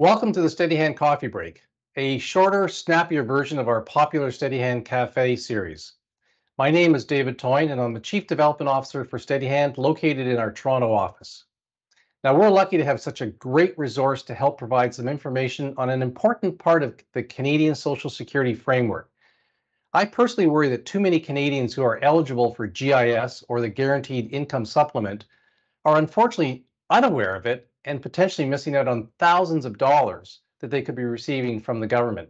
Welcome to the Steadyhand Coffee Break, a shorter, snappier version of our popular Steadyhand Cafe series. My name is David Toyne, and I'm the Chief Development Officer for Steadyhand, located in our Toronto office. Now, we're lucky to have such a great resource to help provide some information on an important part of the Canadian Social Security framework. I personally worry that too many Canadians who are eligible for GIS or the Guaranteed Income Supplement are unfortunately unaware of it and potentially missing out on thousands of dollars that they could be receiving from the government.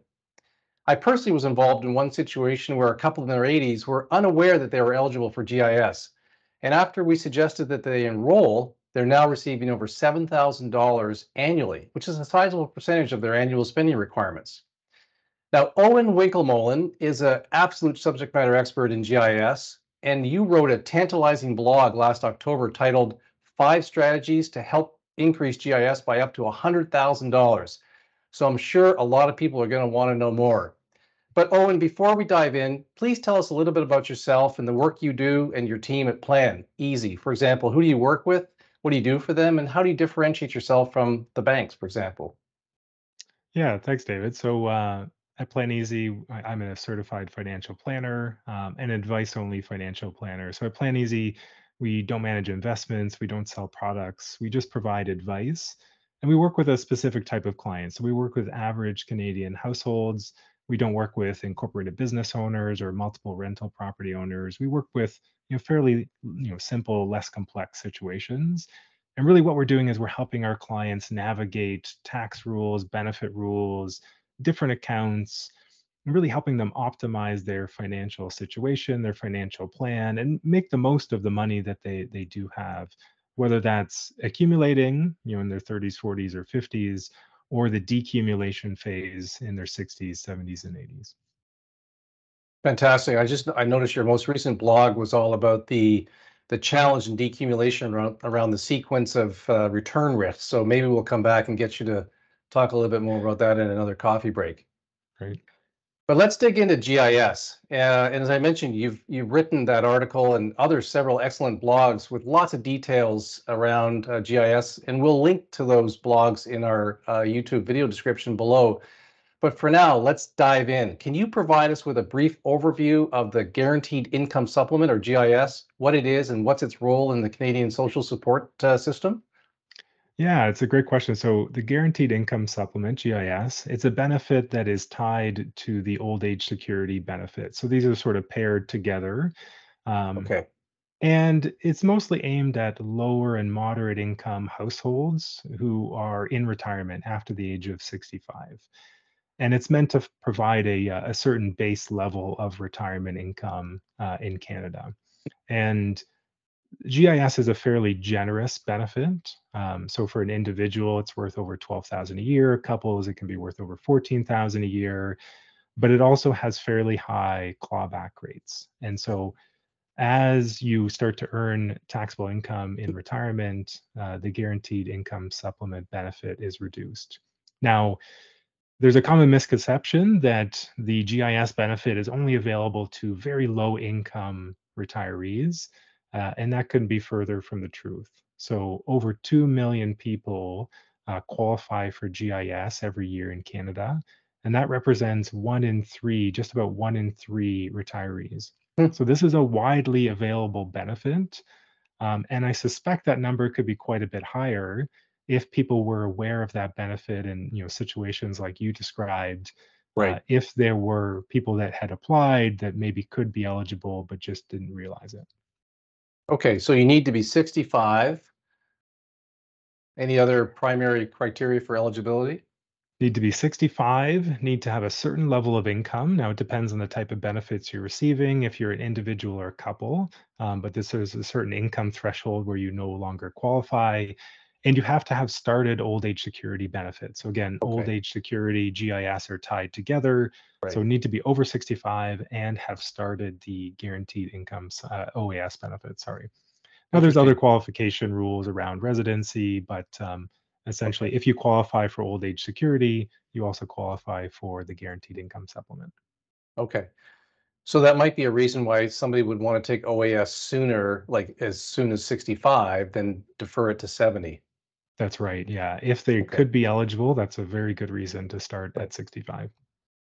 I personally was involved in one situation where a couple in their 80s were unaware that they were eligible for GIS. And after we suggested that they enroll, they're now receiving over $7,000 annually, which is a sizable percentage of their annual spending requirements. Now, Owen Winkelmolen is an absolute subject matter expert in GIS, and you wrote a tantalizing blog last October titled Five Strategies to Help increase GIS by up to $100,000. So I'm sure a lot of people are going to want to know more. But Owen, before we dive in, please tell us a little bit about yourself and the work you do and your team at Plan Easy. For example, who do you work with? What do you do for them? And how do you differentiate yourself from the banks, for example? Yeah, thanks, David. So uh, at PlanEasy, I, am a certified financial planner, um, and advice-only financial planner. So at PlanEasy, we don't manage investments, we don't sell products, we just provide advice. And we work with a specific type of client. So we work with average Canadian households. We don't work with incorporated business owners or multiple rental property owners. We work with you know, fairly you know, simple, less complex situations. And really, what we're doing is we're helping our clients navigate tax rules, benefit rules, different accounts, really helping them optimize their financial situation, their financial plan, and make the most of the money that they they do have, whether that's accumulating, you know, in their 30s, 40s, or 50s, or the decumulation phase in their 60s, 70s, and 80s. Fantastic. I just I noticed your most recent blog was all about the the challenge and decumulation around, around the sequence of uh, return risks. So maybe we'll come back and get you to talk a little bit more about that in another coffee break. Great. But let's dig into GIS. Uh, and as I mentioned, you've you've written that article and other several excellent blogs with lots of details around uh, GIS, and we'll link to those blogs in our uh, YouTube video description below. But for now, let's dive in. Can you provide us with a brief overview of the Guaranteed Income Supplement, or GIS, what it is and what's its role in the Canadian social support uh, system? Yeah, it's a great question. So the Guaranteed Income Supplement, GIS, it's a benefit that is tied to the old age security benefit. So these are sort of paired together. Um, okay. And it's mostly aimed at lower and moderate income households who are in retirement after the age of 65. And it's meant to provide a, a certain base level of retirement income uh, in Canada. And GIS is a fairly generous benefit. Um, so for an individual, it's worth over 12,000 a year. Couples, it can be worth over 14,000 a year, but it also has fairly high clawback rates. And so as you start to earn taxable income in retirement, uh, the guaranteed income supplement benefit is reduced. Now, there's a common misconception that the GIS benefit is only available to very low income retirees. Uh, and that couldn't be further from the truth. So, over 2 million people uh, qualify for GIS every year in Canada. And that represents one in three, just about one in three retirees. Mm. So, this is a widely available benefit. Um, and I suspect that number could be quite a bit higher if people were aware of that benefit in you know situations like you described uh, right uh, if there were people that had applied that maybe could be eligible but just didn't realize it Okay, so you need to be 65. Any other primary criteria for eligibility? Need to be 65, need to have a certain level of income. Now, it depends on the type of benefits you're receiving, if you're an individual or a couple, um, but this is a certain income threshold where you no longer qualify. And you have to have started old age security benefits. So, again, old age security, GIS are tied together. Right. So, need to be over 65 and have started the guaranteed income uh, OAS benefits. Sorry. Now, there's other qualification rules around residency, but um, essentially, okay. if you qualify for old age security, you also qualify for the guaranteed income supplement. Okay. So that might be a reason why somebody would want to take OAS sooner, like as soon as 65, than defer it to 70. That's right. Yeah. If they Okay. could be eligible, that's a very good reason to start Right. at 65.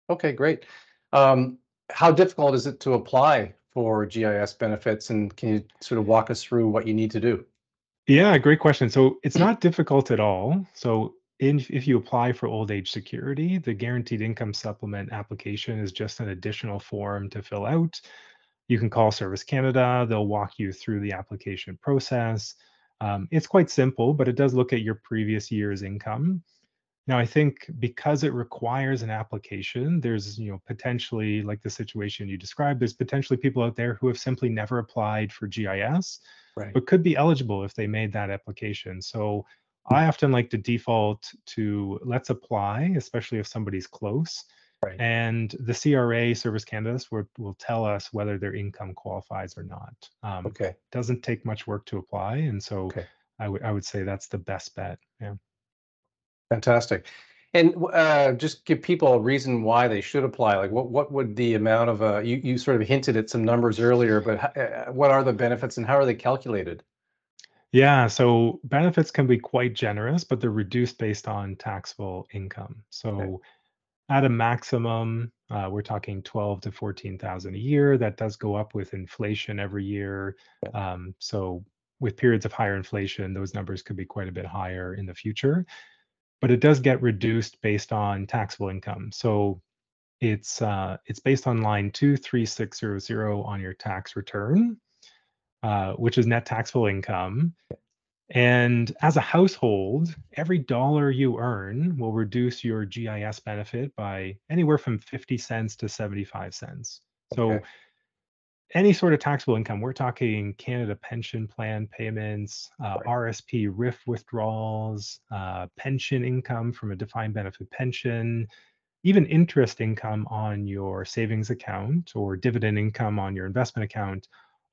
Okay, great. Um, how difficult is it to apply for GIS benefits? And can you sort of walk us through what you need to do? Yeah, great question. So it's not difficult at all. So in, if you apply for old age security, the guaranteed income supplement application is just an additional form to fill out. You can call Service Canada, they'll walk you through the application process. Um, it's quite simple, but it does look at your previous year's income. Now, I think because it requires an application, there's, you know, potentially like the situation you described, there's potentially people out there who have simply never applied for GIS Right. but could be eligible if they made that application. So I often like to default to let's apply, especially if somebody's close. Right. And the CRA Service Canada will, will tell us whether their income qualifies or not. Um, Okay. Doesn't take much work to apply, and so Okay. I would I would say that's the best bet. Yeah. Fantastic. And uh, just give people a reason why they should apply. Like, what what would the amount of uh, you you sort of hinted at some numbers earlier, but uh, what are the benefits and how are they calculated? Yeah, so benefits can be quite generous, but they're reduced based on taxable income. So at a maximum, uh, we're talking 12 to 14,000 a year. That does go up with inflation every year. Um, so with periods of higher inflation, those numbers could be quite a bit higher in the future. But it does get reduced based on taxable income. So it's uh, it's based on line 23600 on your tax return, uh, which is net taxable income. And as a household, every dollar you earn will reduce your GIS benefit by anywhere from 50 cents to 75 cents. So Okay. any sort of taxable income, we're talking Canada Pension Plan payments, uh, Right. RSP RIF withdrawals, uh, pension income from a defined benefit pension, even interest income on your savings account or dividend income on your investment account.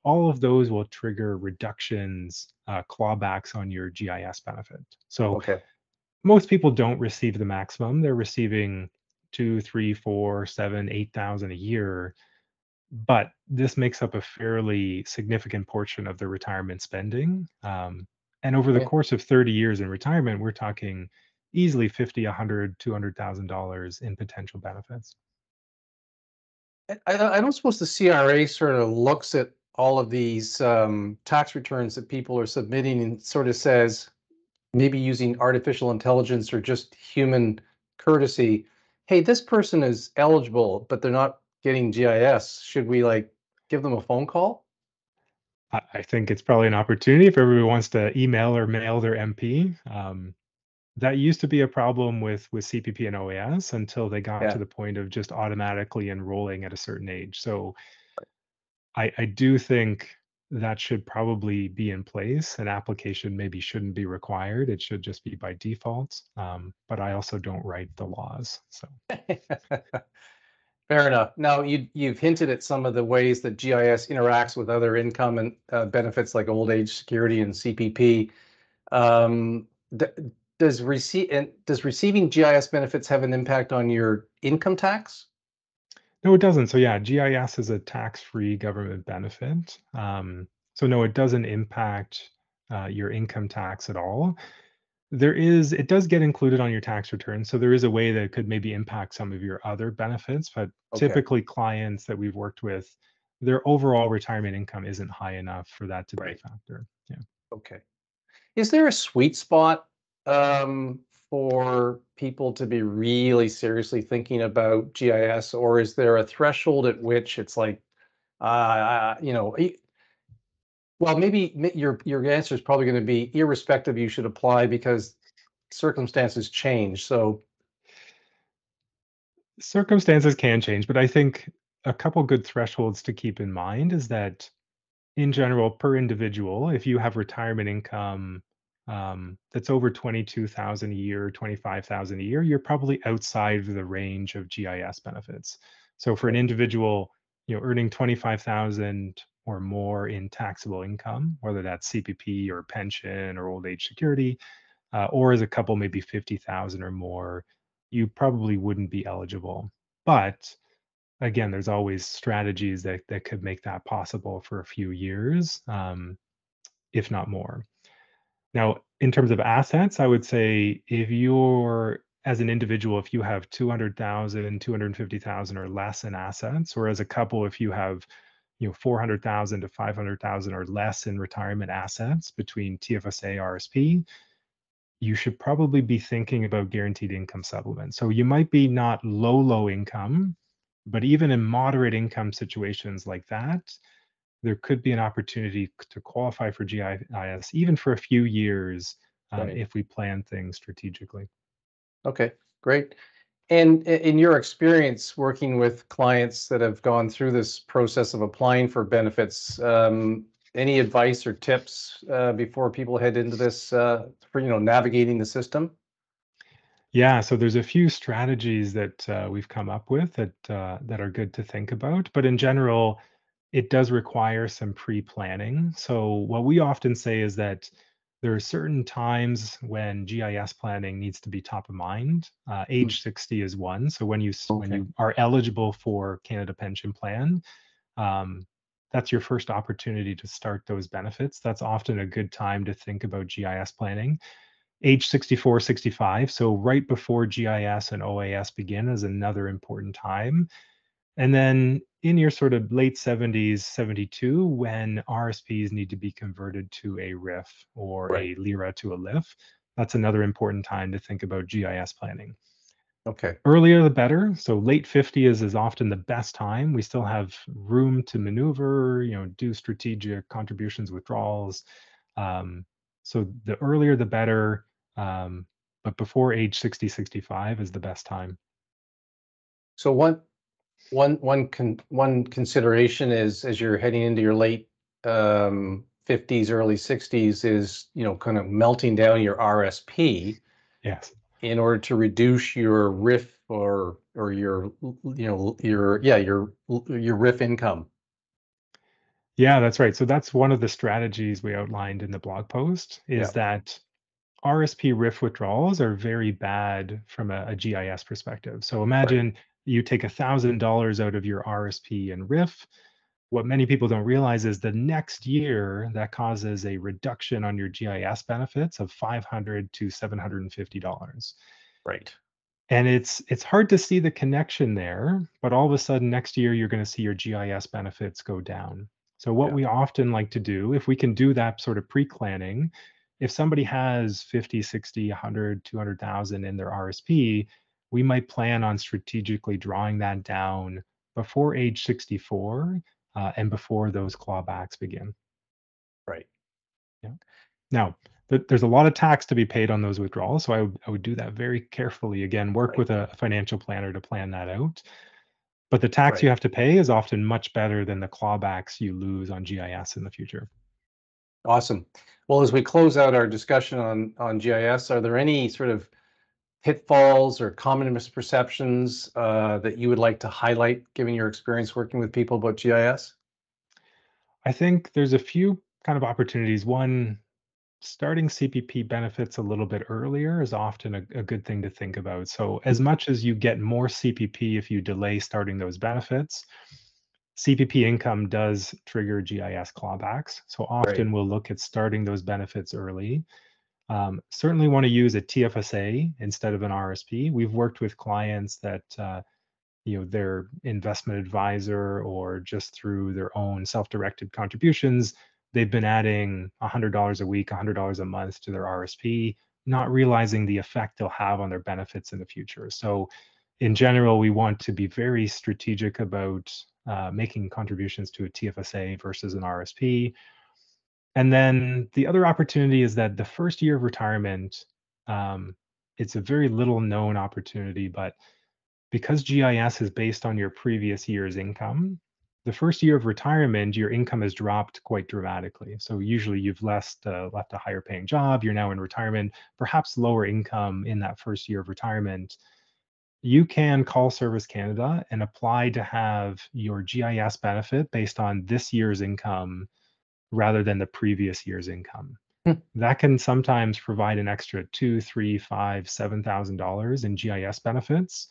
All of those will trigger reductions, uh, clawbacks on your GIS benefit. So Okay. most people don't receive the maximum. They're receiving two, three, four, seven, eight thousand a year. But this makes up a fairly significant portion of their retirement spending. Um, and over the Okay. course of 30 years in retirement, we're talking easily 50, 100, 200,000 dollars in potential benefits. I, I I don't suppose the CRA sort of looks at all of these um, tax returns that people are submitting and sort of says, maybe using artificial intelligence or just human courtesy, hey, this person is eligible, but they're not getting GIS. Should we like give them a phone call? I, think it's probably an opportunity if everybody wants to email or mail their MP. Um, that used to be a problem with with CPP and OAS until they got Yeah. to the point of just automatically enrolling at a certain age. So I, I do think that should probably be in place. An application maybe shouldn't be required. It should just be by default. Um, but I also don't write the laws. So Fair enough. Now, you, you've hinted at some of the ways that GIS interacts with other income and uh, benefits like old age security and CPP. Um, does receive does receiving GIS benefits have an impact on your income tax? No, it doesn't. So yeah, GIS is a tax-free government benefit. Um, so no, it doesn't impact uh, your income tax at all. There is, it does get included on your tax return. So there is a way that it could maybe impact some of your other benefits, but Okay. typically clients that we've worked with, their overall retirement income isn't high enough for that to be a factor. Yeah. Okay. Is there a sweet spot um, for people to be really seriously thinking about GIS, or is there a threshold at which it's like, uh, you know, well, maybe your your answer is probably going to be irrespective. You should apply because circumstances change. So, circumstances can change, but I think a couple good thresholds to keep in mind is that in general, per individual, if you have retirement income um, that's over 22,000 a year, 25,000 a year, you're probably outside of the range of GIS benefits. So for an individual, you know, earning 25,000 or more in taxable income, whether that's CPP or pension or old age security, uh, or as a couple maybe 50,000 or more, you probably wouldn't be eligible. But again, there's always strategies that that could make that possible for a few years, um, if not more. Now, in terms of assets, I would say if you're as an individual, if you have 200,000, 250,000 or less in assets, or as a couple, if you have you know 400,000 to 500,000 or less in retirement assets between TFSA RSP, you should probably be thinking about guaranteed income supplement. So you might be not low low income, but even in moderate income situations like that, there could be an opportunity to qualify for GIS even for a few years um, Right. if we plan things strategically. Okay, great. And in your experience working with clients that have gone through this process of applying for benefits, um, any advice or tips uh, before people head into this uh, for you know navigating the system? Yeah, so there's a few strategies that uh, we've come up with that uh, that are good to think about, but in general, it does require some pre-planning. So what we often say is that there are certain times when GIS planning needs to be top of mind. Uh, age 60 is one. So when you s- when you are eligible for Canada Pension Plan, um, that's your first opportunity to start those benefits. That's often a good time to think about GIS planning age 64 65 so right before gis and oas begin is another important time and then in your sort of late 70s 72 when rsps need to be converted to a rif or Right. a lira to a lif that's another important time to think about gis planning Okay. earlier the better so late 50s is often the best time we still have room to maneuver you know do strategic contributions withdrawals um, so the earlier the better um, but before age 60 65 is the best time So one one one con one consideration is as you're heading into your late um, 50s, early 60s is you know kind of melting down your RSP. yes in order to reduce your RIF or or your you know your yeah your your RIF income. yeah that's right so that's one of the strategies we outlined in the blog post is Yeah. that RSP RIF withdrawals are very bad from a, a GIS perspective. So imagine you take $1,000 out of your RSP and RIF. What many people don't realize is the next year that causes a reduction on your GIS benefits of 500 to $750. Right. And it's it's hard to see the connection there, but all of a sudden next year you're going to see your GIS benefits go down. So what Yeah. we often like to do, if we can do that sort of pre-planning, if somebody has 50, 60, 100, 200,000 in their RSP, we might plan on strategically drawing that down before age 64 uh, and before those clawbacks begin. Right. Yeah. Now, th- there's a lot of tax to be paid on those withdrawals, so I would, would do that very carefully. Again, work Right. with a financial planner to plan that out. But the tax Right. you have to pay is often much better than the clawbacks you lose on GIS in the future. Awesome. Well, as we close out our discussion on on GIS, are there any sort of pitfalls or common misperceptions uh, that you would like to highlight, given your experience working with people about GIS? I think there's a few kind of opportunities. One, starting CPP benefits a little bit earlier is often a, a good thing to think about. So, as much as you get more CPP if you delay starting those benefits, CPP income does trigger GIS clawbacks. So, often we'll look at starting those benefits early. Um, certainly want to use a TFSA instead of an RSP. We've worked with clients that uh, you know their investment advisor or just through their own self-directed contributions they've been adding $100 a week $100 a month to their rsp not realizing the effect they'll have on their benefits in the future so in general we want to be very strategic about uh, making contributions to a tfsa versus an rsp and then the other opportunity is that the first year of retirement um, it's a very little known opportunity but because GIS is based on your previous year's income, the first year of retirement, your income has dropped quite dramatically. So usually you've left, uh, left a higher paying job, you're now in retirement, perhaps lower income in that first year of retirement. You can call Service Canada and apply to have your GIS benefit based on this year's income rather than the previous year's income. Hmm. That can sometimes provide an extra two, three, five, seven thousand dollars in GIS benefits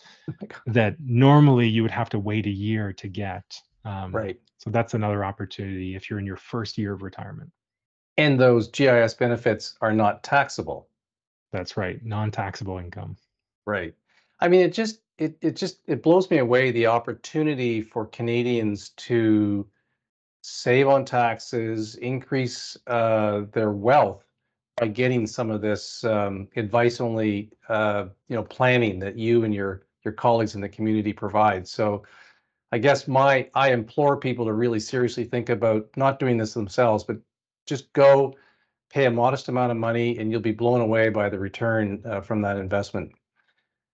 that normally you would have to wait a year to get. Um, Right. So that's another opportunity if you're in your first year of retirement. And those GIS benefits are not taxable. That's right, non-taxable income. Right. I mean, it just it it just it blows me away the opportunity for Canadians to save on taxes, increase uh, their wealth by getting some of this um, advice-only, uh, you know, planning that you and your your colleagues in the community provide. So, I guess my I implore people to really seriously think about not doing this themselves, but just go pay a modest amount of money, and you'll be blown away by the return uh, from that investment.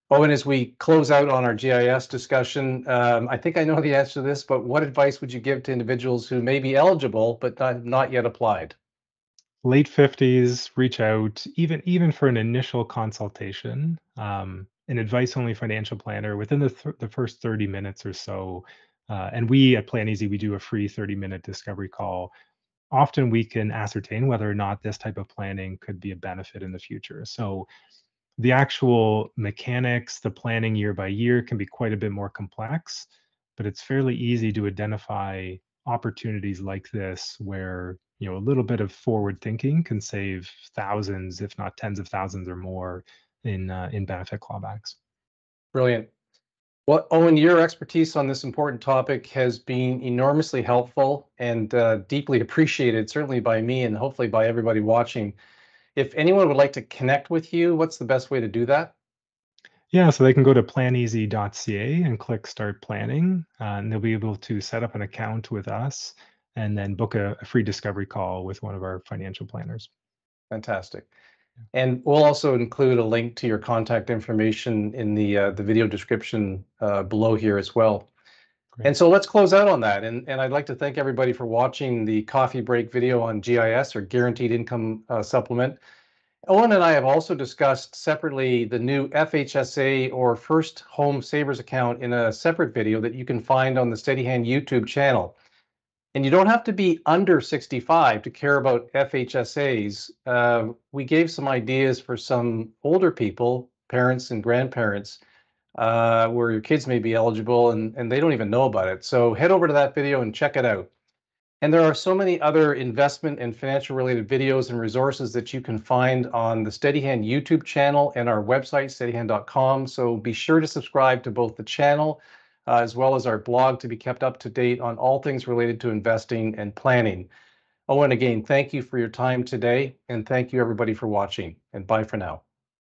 Owen, as we close out on our GIS discussion, um, I think I know the answer to this, but what advice would you give to individuals who may be eligible but not, not yet applied? Late 50s, reach out, even even for an initial consultation. Um, an advice-only financial planner within the, th- the first 30 minutes or so. Uh, and we at PlanEasy, we do a free 30-minute discovery call. Often we can ascertain whether or not this type of planning could be a benefit in the future. So the actual mechanics, the planning year by year can be quite a bit more complex, but it's fairly easy to identify opportunities like this where you know a little bit of forward thinking can save thousands if not tens of thousands or more in uh, in benefit clawbacks. Brilliant. Well owen your expertise on this important topic has been enormously helpful and uh, deeply appreciated certainly by me and hopefully by everybody watching if anyone would like to connect with you, what's the best way to do that? Yeah, so they can go to planeasy.ca and click start planning, uh, and they'll be able to set up an account with us and then book a, a free discovery call with one of our financial planners. Fantastic. And we'll also include a link to your contact information in the uh, the video description uh, below here as well. And so let's close out on that. And, and I'd like to thank everybody for watching the coffee break video on GIS or Guaranteed Income uh, Supplement. Owen and I have also discussed separately the new FHSA or First Home Savers account in a separate video that you can find on the Steadyhand YouTube channel. And you don't have to be under 65 to care about FHSAs. Uh, we gave some ideas for some older people, parents and grandparents, uh, where your kids may be eligible and, and they don't even know about it. So head over to that video and check it out. And there are so many other investment and financial related videos and resources that you can find on the Steadyhand YouTube channel and our website, steadyhand.com. So be sure to subscribe to both the channel uh, as well as our blog to be kept up to date on all things related to investing and planning. Oh, and again, thank you for your time today. And thank you everybody for watching and bye for now.